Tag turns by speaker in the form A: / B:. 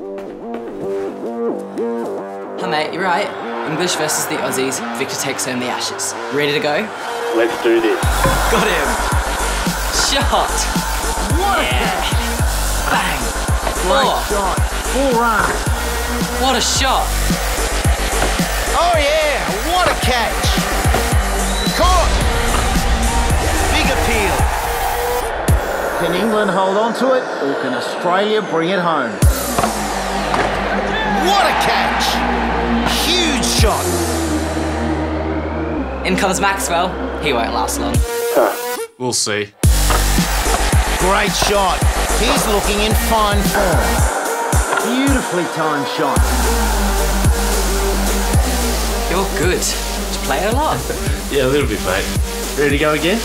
A: Hi mate, you're right. English versus the Aussies. Victor takes home the Ashes. Ready to go?
B: Let's do this.
A: Got him. Shot. What yeah. Bang.
C: Great
A: Four.
C: shot. Four runs.
A: What a shot.
D: Oh yeah, what a catch! Caught! Big appeal.
C: Can England hold on to it, or can Australia bring it home?
D: Shot.
A: In comes Maxwell. He won't last long.
E: We'll see.
D: Great shot. He's looking in fine form.
C: Beautifully timed shot.
A: You're good. To play a lot.
E: Yeah, a little bit, mate. Ready to go again?